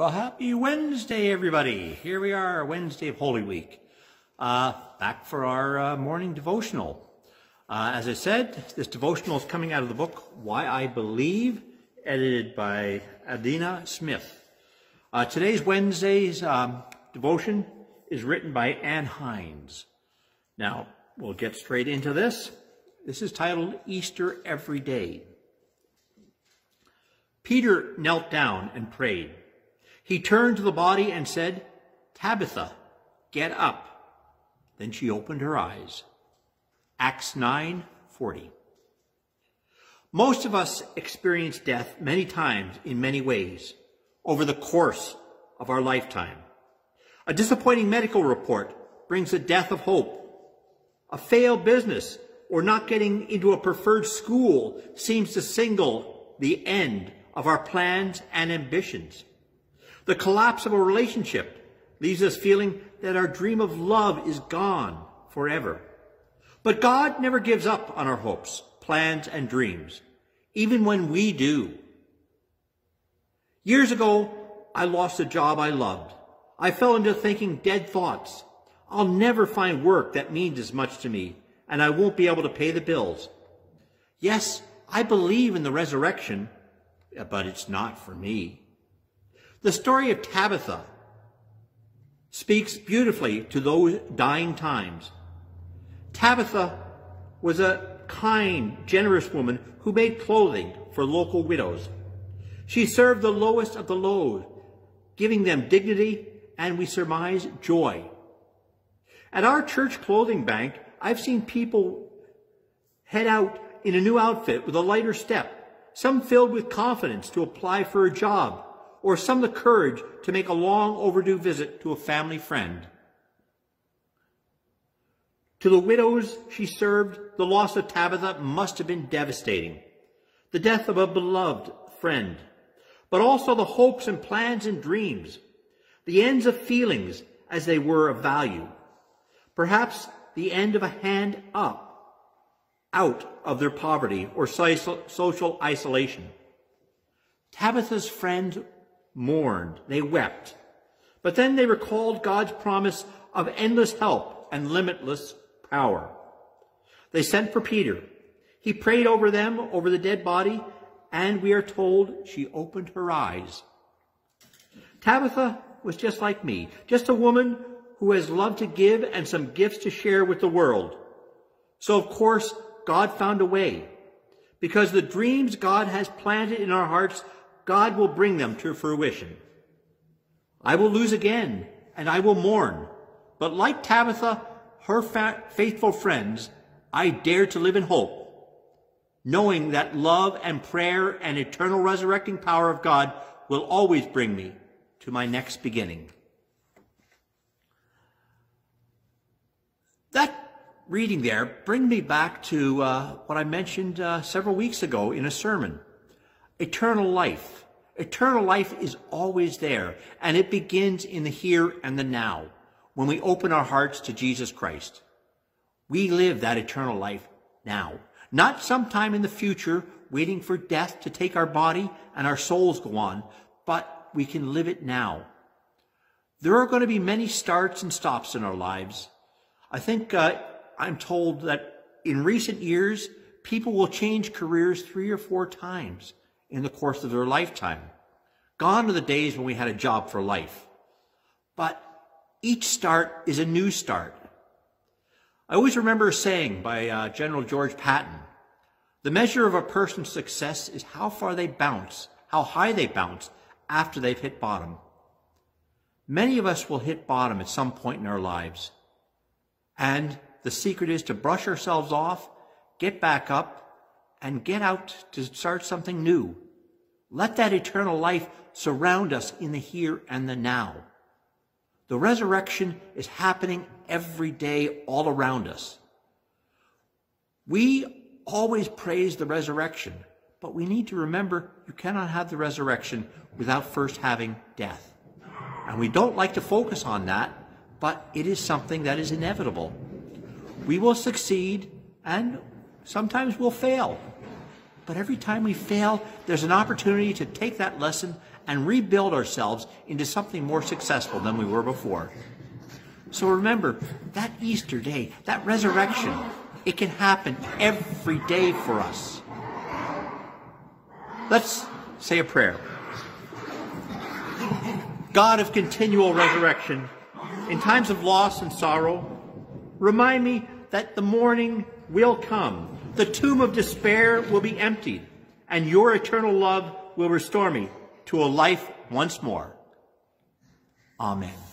Well, happy Wednesday, everybody. Here we are, Wednesday of Holy Week. Uh, back for our uh, morning devotional. Uh, as I said, this devotional is coming out of the book Why I Believe, edited by Adina Smith. Uh, today's Wednesday's um, devotion is written by Anne Hines. Now, we'll get straight into this. This is titled Easter Every Day. Peter knelt down and prayed. He turned to the body and said, Tabitha, get up. Then she opened her eyes. Acts 9:40. Most of us experience death many times in many ways over the course of our lifetime. A disappointing medical report brings the death of hope. A failed business or not getting into a preferred school seems to signal the end of our plans and ambitions. The collapse of a relationship leaves us feeling that our dream of love is gone forever. But God never gives up on our hopes, plans, and dreams, even when we do. Years ago, I lost a job I loved. I fell into thinking dead thoughts. I'll never find work that means as much to me, and I won't be able to pay the bills. Yes, I believe in the resurrection, but it's not for me. The story of Tabitha speaks beautifully to those dying times. Tabitha was a kind, generous woman who made clothing for local widows. She served the lowest of the low, giving them dignity and, we surmise, joy. At our church clothing bank, I've seen people head out in a new outfit with a lighter step some filled with confidence to apply for a job, or some the courage to make a long overdue visit to a family friend. To the widows she served, the loss of Tabitha must have been devastating. The death of a beloved friend, but also the hopes and plans and dreams, the ends of feelings as they were of value. Perhaps the end of a hand up out of their poverty or social isolation. Tabitha's friends mourned, they wept, but then they recalled God's promise of endless help and limitless power. They sent for Peter. He prayed over them, over the dead body, and we are told she opened her eyes. Tabitha was just like me, just a woman who has love to give and some gifts to share with the world. So of course, God found a way. Because the dreams God has planted in our hearts, God will bring them to fruition. I will lose again, and I will mourn. But like Tabitha, her faithful friends, I dare to live in hope, knowing that love and prayer and eternal resurrecting power of God will always bring me to my next beginning. That reading there brings me back to uh, what I mentioned uh, several weeks ago in a sermon. Eternal life. Eternal life is always there, and it begins in the here and the now, when we open our hearts to Jesus Christ. We live that eternal life now, not sometime in the future, waiting for death to take our body and our souls go on, but we can live it now. There are going to be many starts and stops in our lives. I think uh, I'm told that in recent years, people will change careers three or four times in the course of their lifetime. Gone are the days when we had a job for life. But each start is a new start. I always remember a saying by uh, General George Patton, the measure of a person's success is how far they bounce, how high they bounce after they've hit bottom. Many of us will hit bottom at some point in our lives. And the secret is to brush ourselves off, get back up, and get out to start something new. Let that eternal life surround us in the here and the now. The resurrection is happening every day all around us. We always praise the resurrection, but we need to remember you cannot have the resurrection without first having death. And we don't like to focus on that, but it is something that is inevitable. We will succeed and sometimes we'll fail. But every time we fail, there's an opportunity to take that lesson and rebuild ourselves into something more successful than we were before. So remember, that Easter day, that resurrection, it can happen every day for us. Let's say a prayer. God of continual resurrection, in times of loss and sorrow, remind me that the morning will come, the tomb of despair will be emptied, and your eternal love will restore me to a life once more. Amen.